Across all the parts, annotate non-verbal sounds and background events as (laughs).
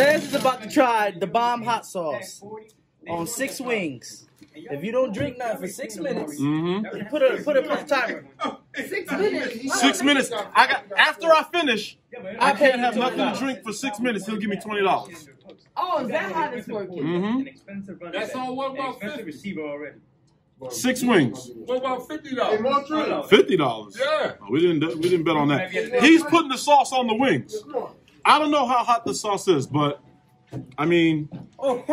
Tez is about to try Da Bomb hot sauce on six wings. If you don't drink nothing for six minutes, Mm-hmm. put a put a put a timer. Six minutes. Six minutes. I got after I finish, I I can't have nothing to drink for six minutes. He'll give me twenty dollars. Oh, is that how this works? Mm-hmm. Expensive running That's back. all. What An about expensive fifty? receiver already. Six wings, What about fifty dollars? Fifty dollars. Yeah. We didn't we didn't bet on that. He's putting the sauce on the wings. I don't know how hot the sauce is, but I mean, Oh,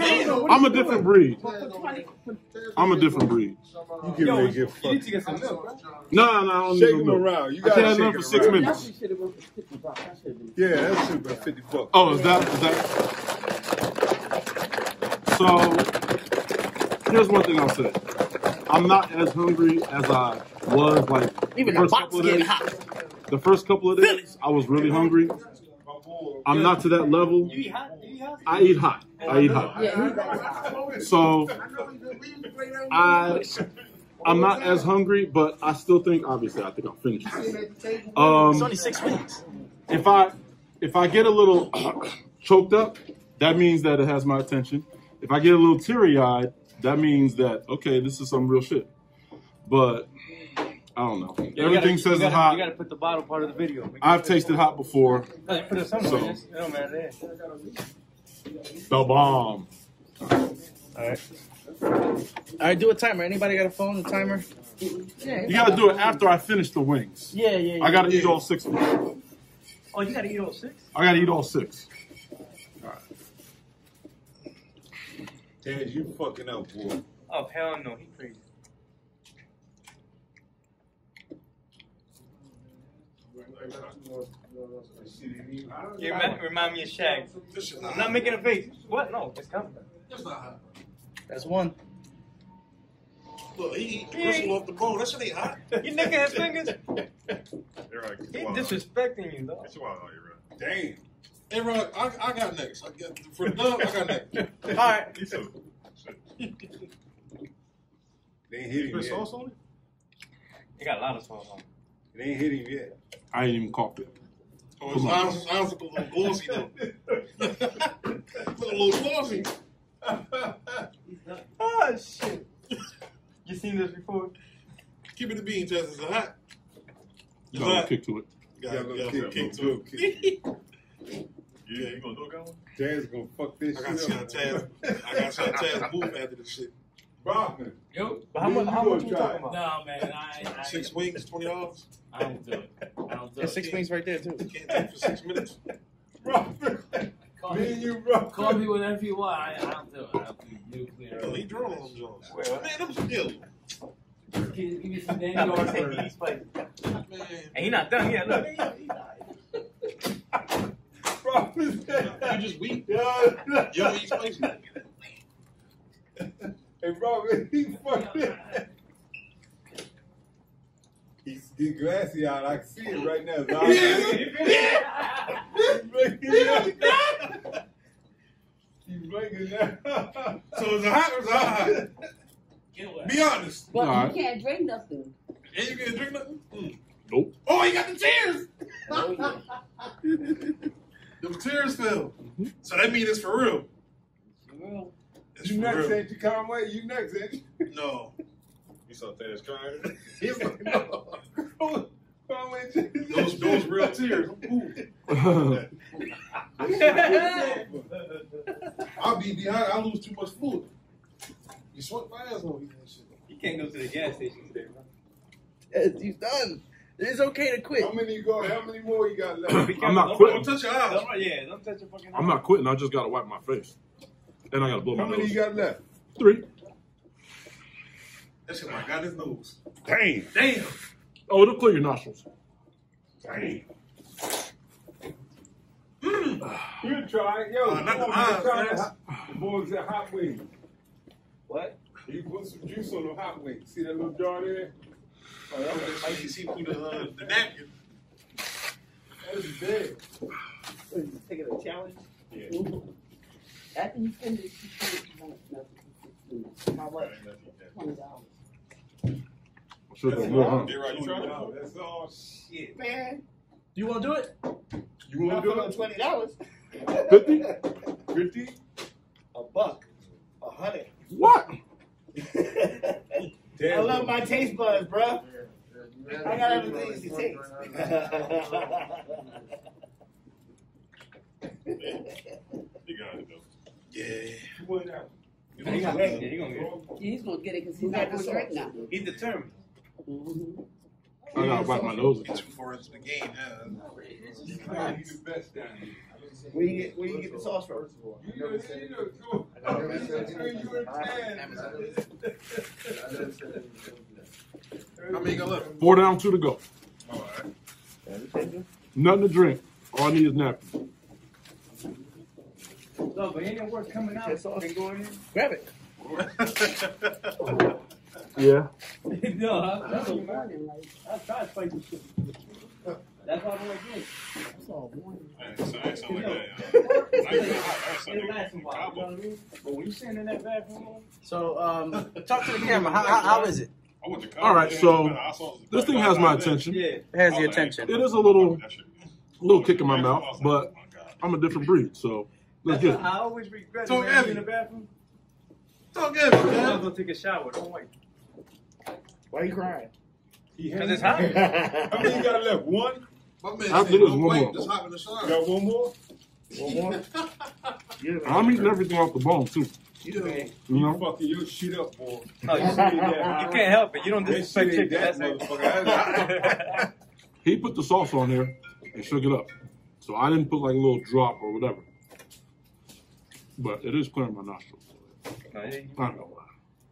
I'm a different breed. I'm a different breed. You get ready to get You need to get some milk, bro. No, no, I don't Shake need no milk. around. You I can't have shake none for six around. minutes. Yeah, that should be fifty bucks. Oh, is that is that? So here's one thing I'll say. I'm not as hungry as I was like even the the first box couple of getting days. hot. The first couple of days, I was really hungry. I'm not to that level. You eat hot? You eat hot? I eat hot. I eat hot. Yeah, So I I'm not as hungry, but I still think obviously I think I'll finish this. It's Um, only six wings. if I if I get a little (clears throat) choked up, that means that it has my attention. If I get a little teary eyed, that means that okay, this is some real shit. But I don't know. You Everything gotta- says you gotta, hot. You gotta put the bottle part of the video. I've tasted hot before. No, you put it somewhere. So- oh, It don't matter. Da Bomb. All right, do a timer. Anybody got a phone? A timer? Yeah, You gotta do it after I finish the wings. Yeah, yeah. yeah. I gotta eat all six of them. Oh, you gotta eat all six? I gotta eat all six. All right. Dad, you fucking up, boy. Oh, hell no. He crazy. You remind, remind me of Shaq. I'm not making a face. What? No, it's coming. That's one. Look, he eat the gristle off the bone. That shit ain't hot. (laughs) You nicking his fingers? You're right. He disrespecting you, dog. Damn. Hey, Rod, I, I got next. I got, for the dub, I got next. (laughs) All right. (laughs) They ain't hit him sauce on it? He got a lot of sauce on. They ain't hit him yet. I ain't even coughed it. Oh, his eyes, his eyes look a little glossy though. (laughs) look a little glossy. Oh, shit. You seen this before? Keep it a bean test. Is it hot? You got a little kick to it. Got, Yeah, got, little got kick, kick to little it. (laughs) Yeah, you gonna do a it, Colin? Dad's gonna fuck this I got to see shit how up. Taz. I got to see how (laughs) Taz move after this shit. Brockman. Yo, But how Yeah, much? you How gonna much you try talking about? no man, I, I (laughs) Six wings, twenty dollars. I don't do it. I don't do There's it. six wings right there too. You Can't take for six minutes. (laughs) Brockman. Call Me me, and you, Brockman. call me whatever you want. I, I don't do it. I'll be nuclear. Oh, he drunk on them Jones. Man, them still. Give, give me some Danny Nah, but I said Orford. he's spicy. Man. And he not done yet. Look. Brockman. (laughs) You just weak. Yeah. You don't eat spicy. Hey, Brockman, (laughs) he fucking. He's getting glassy out. I can see it right now. (laughs) His eyes- He's blinking now. He's blinking now. So is it hot or is it hot? Get. Be honest. but Alright. you can't drink nothing. And you can't drink nothing? Mm. Nope. Oh, he got the tears. Oh, (laughs) The tears fell. So that means it's for real. Well, It's You next, real. ain't you, Conway? You next, ain't you? (laughs) No. You saw Taz crying? He's like, no. (laughs) Conway, Those, those real tears. (laughs) Ooh. I'll be behind. I lose too much fluid. You sweat my ass on eating that shit. You can't go to the gas station today, bro. Yes, He's done. It's okay to quit. How many you got? How many more you got left? I'm not Don't- quitting. Don't touch your eyes. Don't, yeah, don't touch your fucking. Eyes. I'm not quitting. I just gotta wipe my face, and I gotta blow How my many nose. you got left? Three. That shit might got his nose. Damn. Damn. Oh, it'll clear your nostrils. Damn. You try it. Yo, Uh, not come the on, eyes, try man. the hot- boys at Hot Wings. What? You put some juice on the Hot Wings. See that little jar there? Oh, that was I can see through the, uh, the napkin. that is dead. Taking a challenge. After you finish, you finish, you won't nothing. My wife, twenty dollars. Should have more, huh? Get right, you try it? No, That's all shit. Man, You want to do it? You want to do it? twenty dollars. Fifty? Fifty. A buck. A hundred. What? (laughs) I love my taste buds, bro. I got everything to taste. (laughs) (laughs) You got it though. He gonna, he gonna get it. He's gonna get it because Who he's got not the gonna drink now. He's determined. I gotta wipe my nose. Get too far into the game now. He's the best down here. Where you get where you get the sauce from? You know, you know, go- you were ten. (laughs) How many got left? Four down, two to go. All right. Nothing to drink. All I need is napkins. No, but ain't no work coming out. That sauce? Go in Grab it. (laughs) Yeah. (laughs) no, I- that's That's what warning, like, I tried to fight this shit. That's why I don't like this. that's all warning. I ain't sound- I ain't sound like that. uh, I ain't (laughs) sound like- I ain't sound It'll like last a while, you know what I mean? But when you sitting in that bathroom, So, um, talk to the camera. How, how, how is it? I went to All right, so man. I saw This thing has my attention. yeah. It has your attention. It is a little, a little kick in my mouth, I was like, but oh my God. I'm a different breed, so let's That's get what it. I always regret Talk man, in the bathroom. Talk heavy, I'm gonna take a shower. Don't wait. Why are you crying? He Cause has- it's hot. (laughs) How many you got left? One? My man I said, think it's "Don't one wait, more. Just hop in the You got one more? One more? (laughs) You the I'm eating everything off the bone too. You the man. You know. Fucking your shit up, boy. No, you, (laughs) you can't help it. You don't That disrespect shit ain't chicken. that That's motherfucker. He put the sauce on there and shook it up, so I didn't put like a little drop or whatever. But it is clearing my nostrils. No, I don't know why.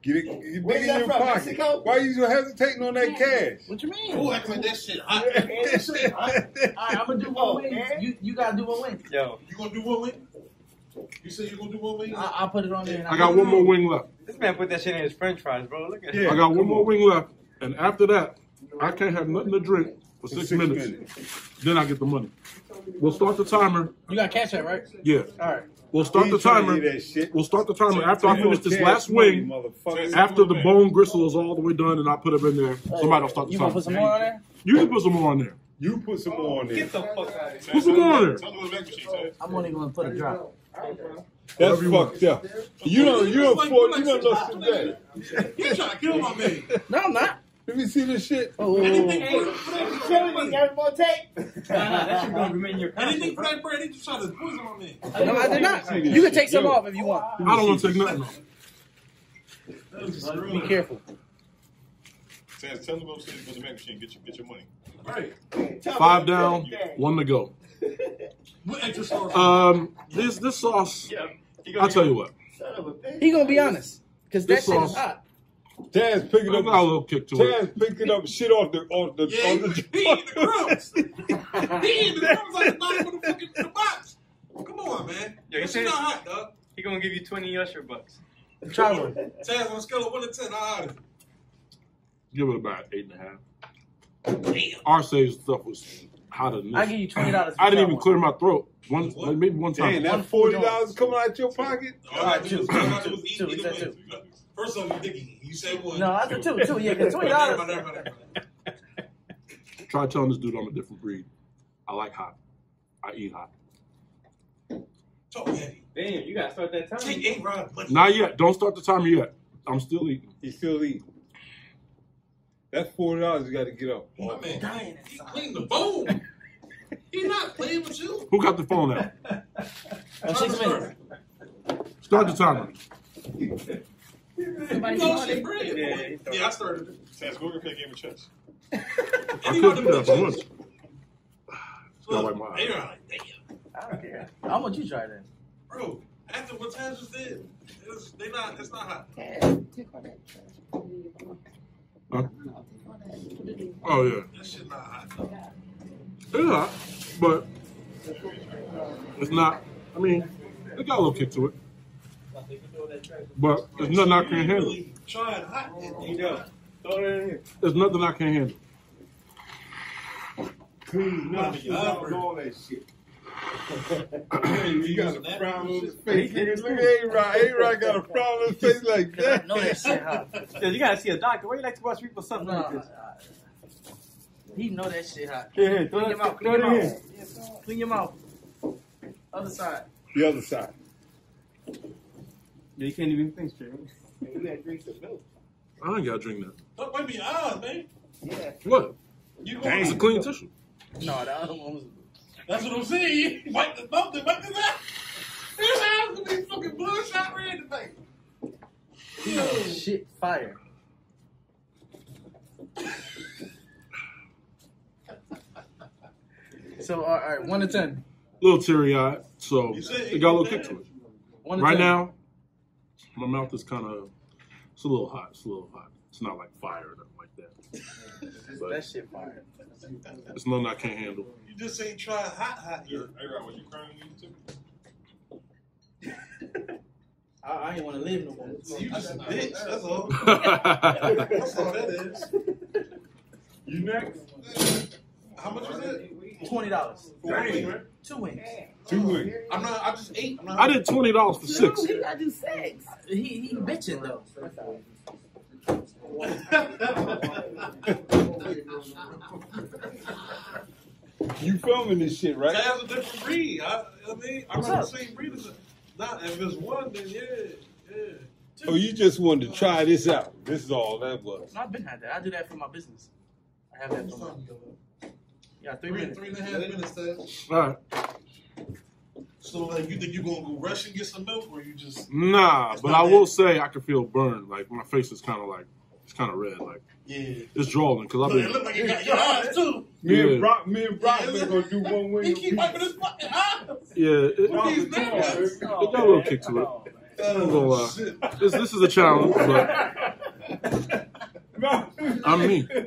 Get it, you Where dig you in your from, pocket. Mexico? Why you so hesitating on that cash? What you mean? Who act like that shit hot? (laughs) All right, I'm gonna do one oh, wing. You, you gotta do one wing. Yo, You gonna do one wing? You said you gonna do one wing? I, I'll put it on there. And I got one more wing left. this man put that shit in his French fries, bro. Look at Yeah. I got one more on. wing left, and after that, I can't have nothing to drink for For six, six minutes. minutes. Then I get the money. We'll start the timer. You got catch that, right? Yeah, All right. We'll start the timer. eat that shit. We'll start the timer after I finish this last wing. After the bone gristle is all the way done, and I put it in there. Somebody will start the timer. You gonna put some more on there? You can put some more on there. You put some more on there. Get the fuck out of here. Put some more on there. Tell them what the back machine said. I'm only gonna put a drop. That's fucked up. You don't, you don't, Like- you don't some know hot some man. better. He trying to kill my man. No, I'm not. Let me see this shit. Oh, Anything Hey, for you. Got more tape? Nah, nah, that shit gonna remain your anything for that bread, he just trying to poison my man. no, I did not. You can take some off if you want. I don't want to take nothing off. Be careful. Taz, tell them what to the back machine. Get your get your money. Right. Five down, one to go. What extra sauce? Um, this this sauce. I'll tell you what. Son of a bitch. He gonna be honest, cause that This shit is sauce- hot. Taz picking up, a little kick to it. Taz picking up shit off the, off the, yeah, off he, the. he eating the crumbs. he eating the crumbs like the bottom of the fucking the box. Come on, man. Yeah, he That said- not hot, dog. He gonna give you 20 usher bucks. Try one. Taz, on a scale of 1 to 10, how hot is it? Give it about eight and a half. Damn. Arce's stuff was hotter than I give you twenty dollars. I didn't even clear my throat. One, like maybe one time. Damn, that forty dollars coming out your pocket. All I gotta do is- all I gotta do is eat Two, either he said way. two. First off, you dicky. You said one. No, I said two, two. Yeah, cause twenty Never mind, dollars. never mind, never mind. Try telling this dude I'm a different breed. I like hot. I eat hot. Talk heavy. Damn, you gotta start that time. Take eight round money. Not yet. Don't start the timer yet. I'm still eating. He's still eating. That's four dollars you got to get up. My man, dying he clean the bone. He not playing with you. Who got the phone out? Six minutes. Start the timer. (laughs) Somebody No started. shit, bread. Yeah, he started. Yeah, I started it. Taz, go get play a game of chess. I could do that for once. Gotta wipe my eyes. They are like, damn. I don't care. How want you try then? Bro, after what Taz just did, it's, they not, it's not hot. Yeah, take all that trash. Put it in your car. Huh? No, take all that. Put it in your car. Oh yeah, That shit not hot. it's hot, but it's not. I mean, it got a little kick to it, but there's nothing I can't handle. Trying hot. You go. Throw it in here. There's nothing I can't handle. Clean nostrils all that shit. you got a frown on his face. Look at A-Rod. A-Rod got a frown on his face like Cause I that. know that shit hot. Yeah, you gotta see a doctor. Why you like to watch people suffer No, like this? he know that shit hot. Here, here, throw Clean your mouth. Clean your mouth. Clean your mouth. Other side. The other side. You can't even think straight. You gotta drink some milk. I ain't gotta drink that. That might be odd, man. Yeah. What? You It's a clean tissue. No, the other one was. That's what I'm saying. You wipe the mouth and wipe his ass. His eyes gonna be fucking bloodshot red tonight. Oh, shit, fire. So, all right, one to ten. little teary eyed, so it got a little kick to it. One to Right 10. now, my mouth is kind of, it's a little hot. It's a little hot. It's not like fire or nothing like that. But that shit fire. it's nothing I can't handle. You just ain't trying hot hot yet. Hey, Rob, was you crying when you took it? (laughs) I, I ain't want to live no more. You just a bitch. That's all. (laughs) That's all that is. (laughs) You next? How much was it? Twenty dollars. For one wing, right? Two wings. Two wings. I'm not. I just ate. I'm not. I did twenty dollars for six. Dude, he gotta do six. He he bitching though. You filming this shit, right? Taz a different breed. I, I mean, I'm What's not the same breed as a. Not if it's one, then yeah, yeah. Oh, you just wanted to try this out. This is all that was. No, I've been had that. I do that for my business. I have that for my. Yeah, three Three, minutes. three and a half minutes, Taz. All right. So, like, you think you're gonna go rush and get some milk, or you just? Nah, but I that- will say I can feel burned. Like my face is kind of like it's kind of red. Like Yeah. it's drawing because I've Look, it been. look like you got your eyes too. Me Yeah. and Brock, me and Brock, been gonna do one wing. He keep wiping his fucking eyes. Yeah, it, Brock, These come on, it got a little kick to it. Oh, I'm gonna lie. shit. This, this is a challenge, but (laughs) I'm me. (laughs)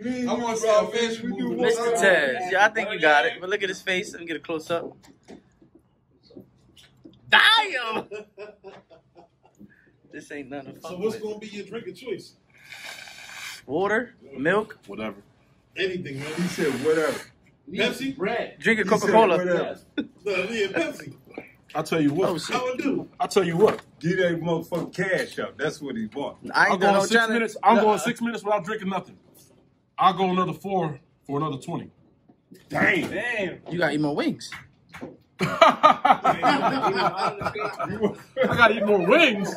Me and I wanna you, see Brock, how we do Mr. wing. Taz. Yeah, I think you got it. But look at his face. Let me get a close up. Damn! (laughs) This ain't nothing So what's with. gonna be your drink of choice? Water, milk, Whatever. Anything, man. He said whatever. Pepsi? Bread. drinking He said Coca Cola. whatever. (laughs) No, yeah, Pepsi. I tell you what. Oh shit! How it do? I tell you what. Get that motherfucking cash up. That's what he want. I I'm ain't going no six minutes. I'm No, going uh, six minutes without drinking nothing. I'll go another four for another twenty. Damn. Damn. You got to eat more wings. (laughs) I gotta eat more wings.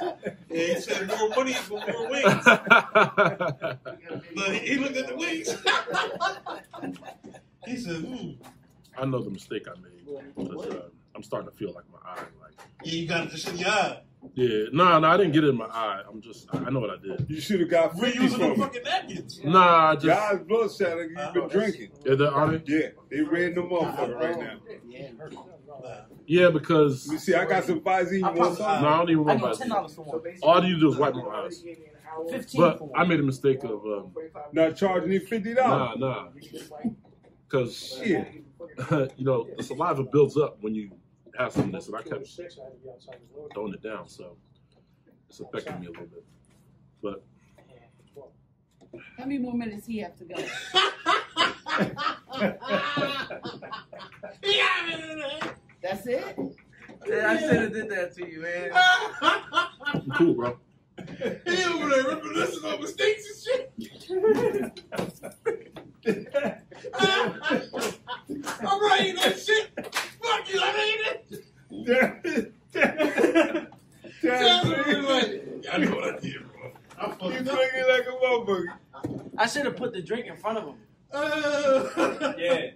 Yeah, he said more money for more (laughs) wings. Look, he, he looked at the wings. (laughs) he said, hmm. I know the mistake I made. uh, I'm starting to feel like my eye, like Yeah, you got it just in your eye. Yeah, no, no, I didn't get it in my eye. I'm just, I know what I did. You should have got 50 Reusing the from it. fucking napkins. Nah, I just Your eyes bloodshot like you've been drinking. yeah, that, are they? Yeah, they red the motherfucker right now. yeah, because You see, I got some Visine. You want no, some? I don't even I want need ten dollars for one. All I need to do is wipe my eyes. Fifteen But for I one. made a mistake of um, Not charging you $50. nah, nah, because Shit. (laughs) you know the saliva builds up when you have some of this, and I kept throwing it down, so it's affecting me a little bit. But How many more minutes he have to go? (laughs) That's it? Yeah, I should have did that to you, man. I'm cool, bro. (laughs) He over there reminiscing on mistakes and shit. I'm writing that shit. Fuck you, I hate it. Tell me, like, I know what I did, bro. I You drinking like a motherfucker. I should have put the drink in front of him. Uh, Yeah.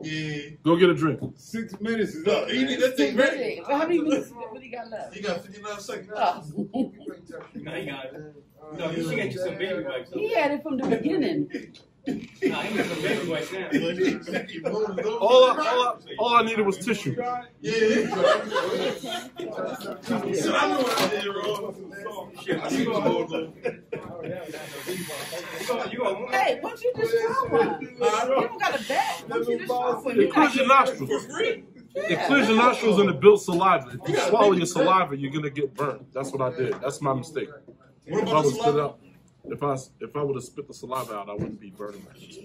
yeah. Go get a drink. Six minutes is No, up. you need that thing ready. How many minutes what he got left? You got 59 seconds. Oh. (laughs) No, you got it. No, you should get you some baby wipes. He had it from the beginning. Nah, you get some baby wipes now. (laughs) All I, all I, all I needed was tissue. Yeah. So I know what I did wrong. Shit, I see what's. You go, you go. Hey, why don't you just try one? You don't got a bag. Why don't you just try one? It clears your nostrils. For free? It clears your nostrils and it builds saliva. If you swallow your saliva, you're gonna get burnt. That's what I did. That's my mistake. What If I about the would spit saliva? out, if I if I would have spit the saliva out, I wouldn't be burning like this.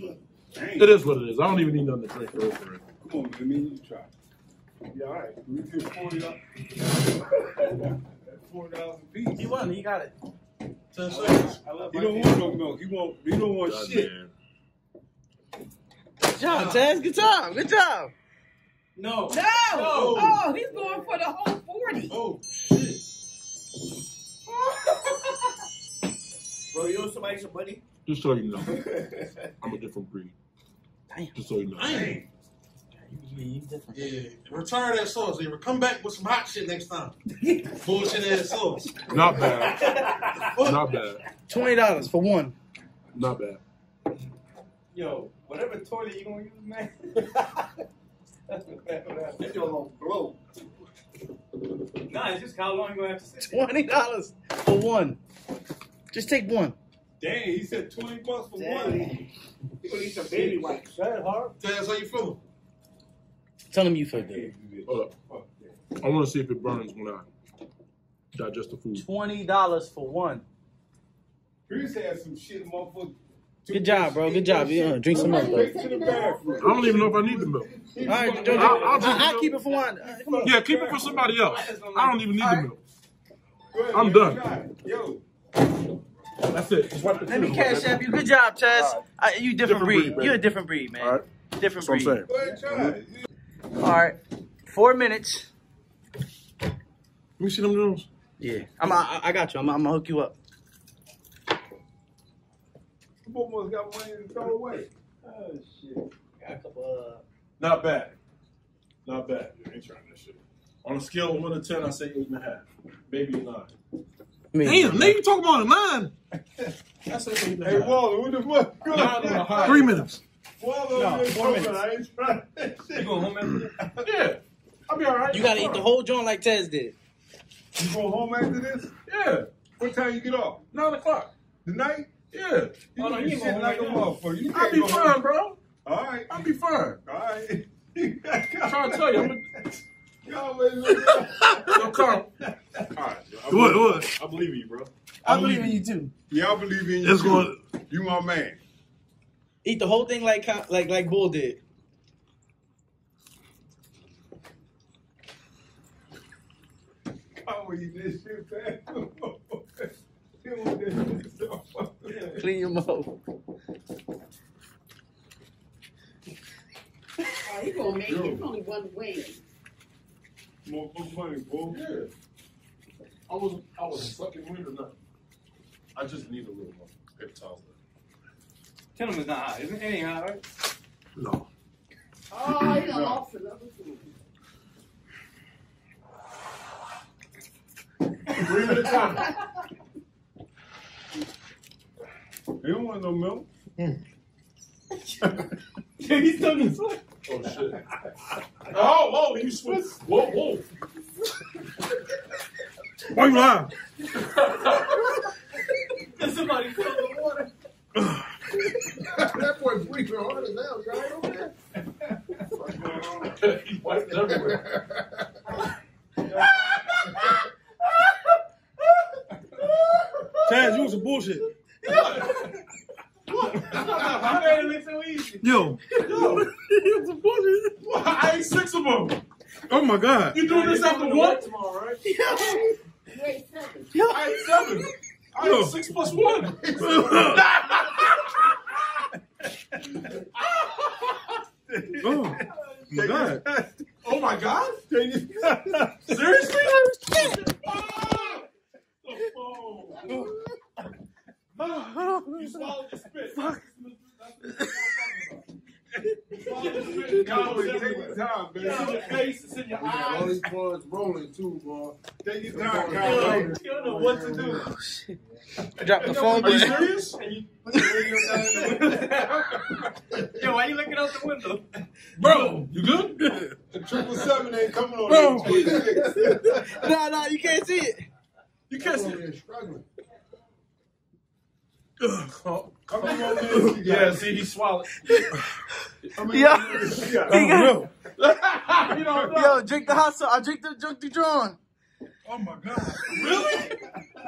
But it is what it is. I don't even need nothing to drink for real. For real. Come on, man. Me and you try. Yeah, all right. We do forty dollars. Forty dollars a piece. He won. He got it. 10 seconds. He don't want no milk. He want. He don't want God, shit. man. Good job, Taz. Good job. Good job. No. No! Oh, he's going for the whole 40. Oh, shit. Bro, you owe somebody some money? Just so you know, I'm a different breed. Damn. Just so you know. Dang. Yeah, you different. Yeah, retire that sauce. And come back with some hot shit next time. (laughs) Bullshit ass sauce. Not bad. Not bad. Twenty dollars for one. Not bad. Yo, whatever toilet you gonna use, man. That's (laughs) what that- what That joint gonna blow. Nah, it's just how long you gonna have to sit. Twenty dollars for one. Just take one. Dang, he said 20 bucks for Damn. one. You gonna need some baby wipes. That hard. Taz, how you feeling? Tell him you feel good. Hold up. I want to see if it burns when I digest the food. Twenty dollars for one. Chris had some shit, motherfucker. Good job, bro. Good job. Yeah, uh, drink some milk, bro. Straight to the bathroom. I don't even know if I need the milk. All right, I'll- I'll I'll, I'll keep it for one. All right. Yeah, keep it for somebody else. I don't even need the milk. Go ahead, I'm done. Yo, That's it. Just wipe the Let me cash away. app you. Good job, Chaz. All Uh, you different, Different breed. breed. You're a different breed, man. All right. Different That's what I'm breed. saying. ahead. All right. Four minutes. Let me see them noodles. Yeah. I'm. I, I got you. I'm, I'm gonna hook you up. You almost got money to throw away. Oh shit. Got a couple. Uh, Not bad. Not bad. You ain't trying this shit. On a scale of one to ten, I say eight and a half. Maybe a nine. maybe. Damn, nigga, you talking about a nine? I say eight a Hey, half. Waller, what the fuck? Nine on the. Three minutes. Waller, No, four minutes. I ain't trying that You going home after this? (laughs) Yeah. I'll be all right. You gotta eat the whole joint like Tez did. You going home after this? Yeah. What time you get off? Nine o'clock. Tonight? Yeah. You Oh, no, be you ain't sitting like a home motherfucker. I'll be go fine, home. bro. All right. I'll be fine. All right. (laughs) I'm trying to tell you. (laughs) I'm a, Y'all wait, look. Yo, Carl. All right. I What, believe- what? I believe in you, bro. I believe in you too. Yeah, I believe in you. It's too. going. You my man. Eat the whole thing like like like Bull did. Come with this shit, man. (laughs) Come with this shit so fucking- Clean your mouth. Oh, he gonna make it. Only one wing. Motherfucker money, boy. Yeah. I was I was fucking weird or nothing. I just need a little more paper towels. Tell him it's not hot. Isn't it ain't hot, right? No. Oh, he done lost another food. Three at a time. They don't want no milk. He's still in the Oh shit. (laughs) Oh, whoa, you switch. Whoa, whoa. Why you lying? (laughs) Somebody put in the water. that boy breathing hard as hell. You all right over there? He's wiping everywhere. Taz, you was some bullshit. (laughs) How (laughs) made it look so easy? Yo. you (laughs) was some bullshit. I ate six of them. Oh my God. You doing this after one? tomorrow, right? (laughs) You ate seven. I ate seven. I Yo. ate six plus one. Oh my God. Oh my god. Take it. Seriously? Oh, the phone. You swallowed the spit. Fuck. Y'all wait, take your time, It's in your man. face, it's in your All these boys rolling too, boy. Take your time, Yo, Kyle. you don't know what to do. Oh, Drop the phone. Are you button. serious? And you put the radio down in the window. (laughs) Yo, why you looking out the window? Bro, you good? The triple seven ain't coming on. Bro. that 26. No, no, you can't see it. You can't see. it. struggling. Oh, How many more yeah, see, he swallowed. How many Yeah. more minutes you got? He got- Yo. (laughs) you don't know. Yo, drink the hot sauce. I drink the drink the drawn. Oh my God. Really?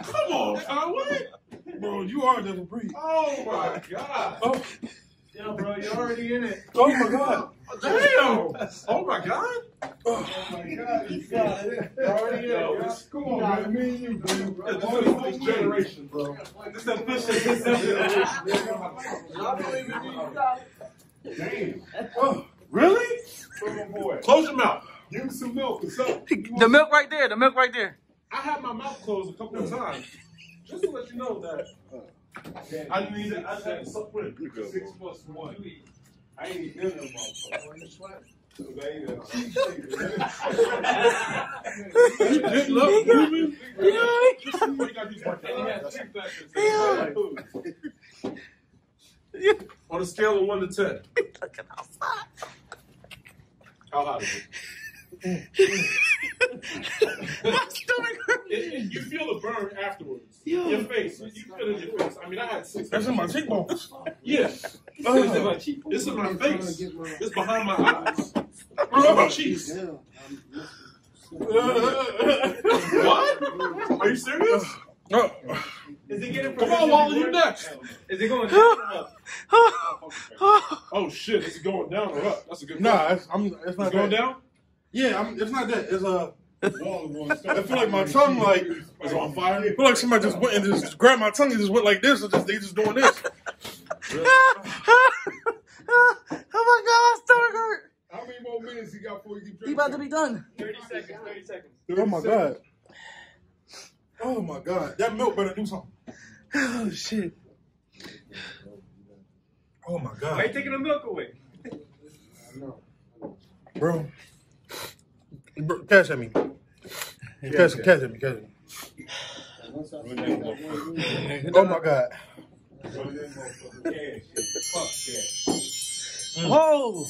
Come on, Conway. Bro, you are a different breed. Oh my god. Oh, Yo, bro, you're already in it. oh my God. Damn. Oh my god. Oh my oh God, you got it. Already Yo, in. this- Come on, man. Me and you, dude. This is the next generation, bro. This is official. I believe in you. You got it. Damn. Oh, really? Come on, boy. Close your mouth. Give me some milk or something. The milk right there. The milk right there. I had my mouth closed a couple of times. Just to let you know that I need it. I just to suck with it. Six plus one. I ain't eating none of them motherfuckers. 'Cause I ain't a cheap nigga. Look, moving. Yeah. Just you got these working. Yeah. On a scale of one to ten, Looking outside. how hot is it? (laughs) My stomach hurt. It- it- you feel the burn afterwards. Yeah. Your face, you feel it in your face. I mean, I had six. That's in my cheekbones. (laughs) Yeah, this is uh, my cheek. This is my face. It's behind my (laughs) eyes. It's in my cheeks. (laughs) What? Are you serious? Oh, Is it getting Come on, Wally, you next. Is it going down or up? Oh shit, Is it going down or up? That's a good. nah, it's, I'm, it's it's not going down. Yeah, I'm, it's not that. It's uh, I feel like my tongue like It's on fire. I feel like somebody just went and just grabbed my tongue and just went like this and just they just doing this. (laughs) oh my god, my stomach hurt. How many more minutes he got before you can drink? He about to be done. 30 seconds, 30 seconds. Oh my god. Oh my god. That milk better do something. Oh shit. Oh my god. Why you god. taking the milk away? I know. Bro. Bro, Cash at me. Cash, cash at me, cash at me. Oh my god. Run that motherfucking cash. Fuck that. Whoa.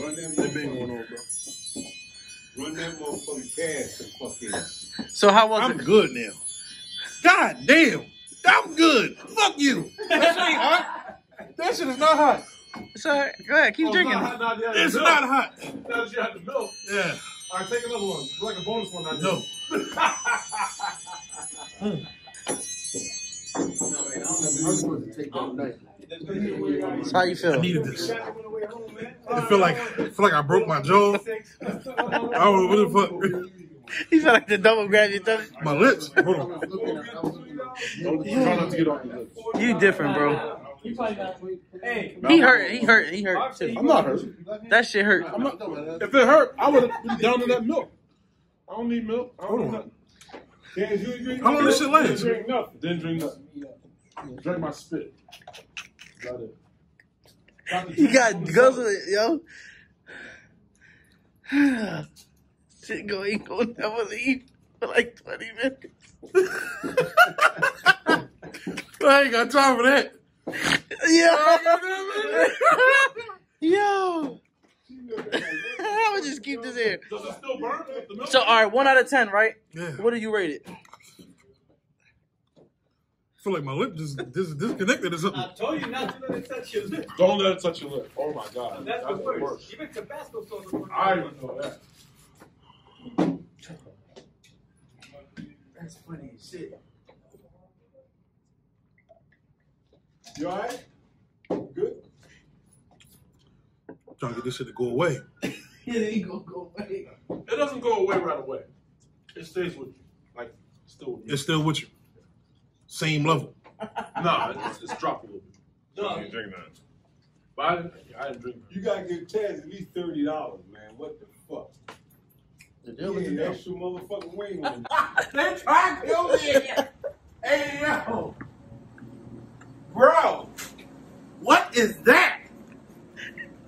Run that That been going motherfucking, on, bro. run that motherfucking cash and fucking. So how was I'm it? good now. God damn. I'm good. Fuck you. That shit ain't hot. That shit is not hot. It's all right. Go ahead, keep Oh, drinking. It's not, hot, now that you had It's the not hot. Now that you had the milk. Yeah. All right, take another one. It's like a bonus one. I No. So how you feel? I needed this. I feel like I feel like I broke my jaw. I don't know what the fuck. (laughs) You feel like the double grab your tongue? My lips. Hold on. Don't try not to get off your. You different, bro. Hey, He hurt. He hurt. He hurt too. I'm not hurt. That shit hurt. I'm not. If it hurt, I would have been down to that milk. I don't need milk. I don't Hold need on. nothing. Cash, you ain't drink How long this shit Didn't last? drink nothing. Didn't drink nothing. Drank my spit. Got it. Got You got juice on the guzzle side. it, yo. (sighs) Shit go ain't gonna never leave for like 20 minutes. (laughs) (laughs) I ain't got time for that. (laughs) Yo. Yo. I would just keep this here. Does it still burn? The? So, all right, one out of 10, right? Yeah. What do you rate it? I feel like my lip just dis- disconnected or something. I told you not to let it touch your lip. Don't let it touch your lip. Oh my god. That's the the worst. worst. Even Tabasco sauce is worse. I didn't know that. That's funny as shit. You alright? Good? trying to get this shit to go away. (laughs) It ain't gonna go away. It doesn't go away right away. It stays with you. Like, still with you. It's still with you. Same level. (laughs) nah, it's, it's dropped a little bit. No. I didn't drink that. But I didn't, I didn't drink You gotta give Chaz at least thirty dollars, man. What the fuck? The He ain't extra motherfucking wing (laughs) on They trying to kill me. Hey yo, bro, what is that?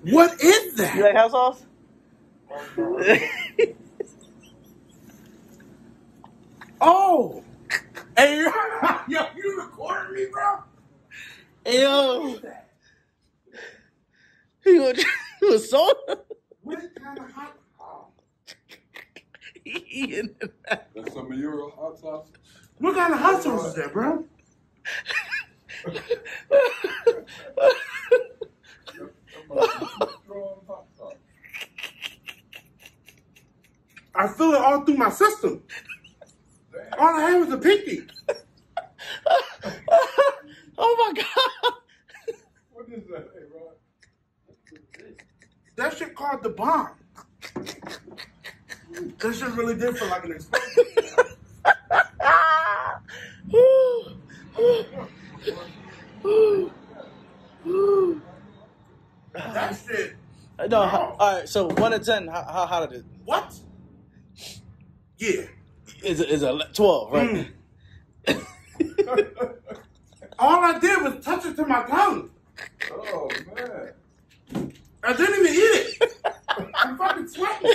What is that? You that? like hot sauce? (laughs) Oh, hey yo, (laughs) yo, you recording me, bro? Yo. You want you want soda? What kind of hot? Oh. That's some of your hot sauce. What kind of hot sauce is that, bro? I feel it all through my system. All I have is a pinky. oh my god. What is that, hey, Rod? That shit called Da Bomb. That shit really did feel like an explosion. that shit. No, all right. So one to ten. How how hot it is? What? Yeah. Is a, is a twelve, right? Mm. (laughs) All I did was touch it to my tongue. Oh man. I didn't even eat it. (laughs) I'm fucking sweating.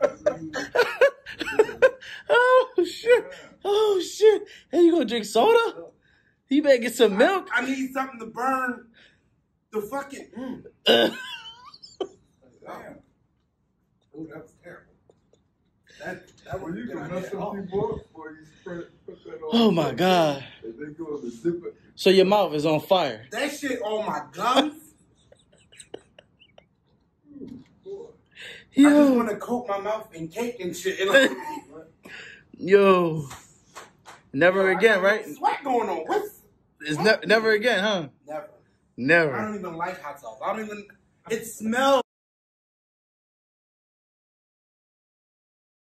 (laughs) oh shit! Oh shit! Hey, you gonna drink soda? You better get some milk. I need something to burn the fucking. Mm. Damn. Oh, that was terrible. That that Well, you can mess idea. some up before you spread put that on. oh my god! And they go to dip it. So your mouth is on fire. That shit on my gums. Boy. I just want to coat my mouth in cake and shit. And like, (laughs) yo. Never again, right? Sweat going on. What's It's ne- never again, huh? never? Never. I don't even like hot sauce. I don't even. It smells.